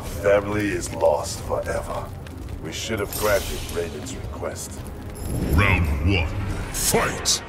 family is lost forever. We should have granted Raiden's request. Round one, fight!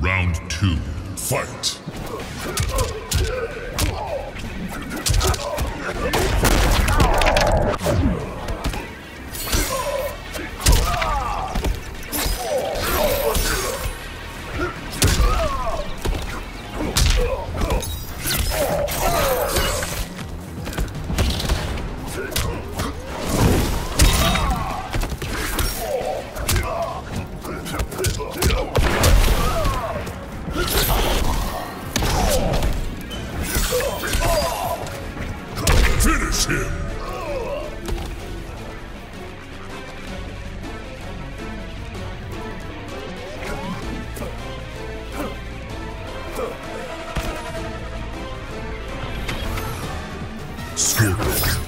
Round two, fight! Him! Scorpion